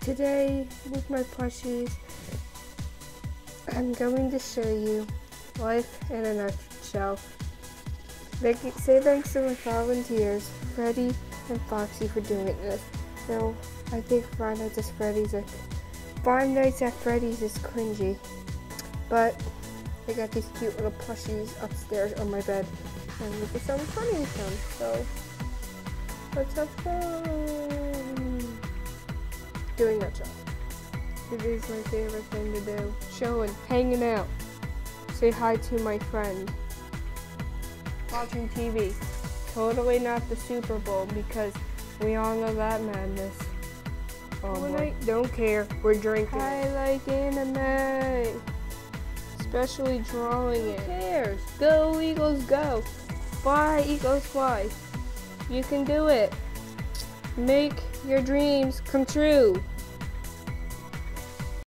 Today, with my plushies, I'm going to show you life in a nutshell. You, say thanks to my volunteers, Freddy and Foxy, for doing this. No, I think Five Nights at Freddy's are, Five Nights at Freddy's is cringy, but I got these cute little plushies upstairs on my bed, and we can some funny with them. So let's have fun doing that job. It is my favorite thing to do. Chilling, hanging out. Say hi to my friend. Watching TV. Totally not the Super Bowl because we all know that madness. Oh, I don't care. We're drinking. I like anime. Especially drawing it. Who cares? Go Eagles go. Fly Eagles fly. You can do it. Make your dreams come true.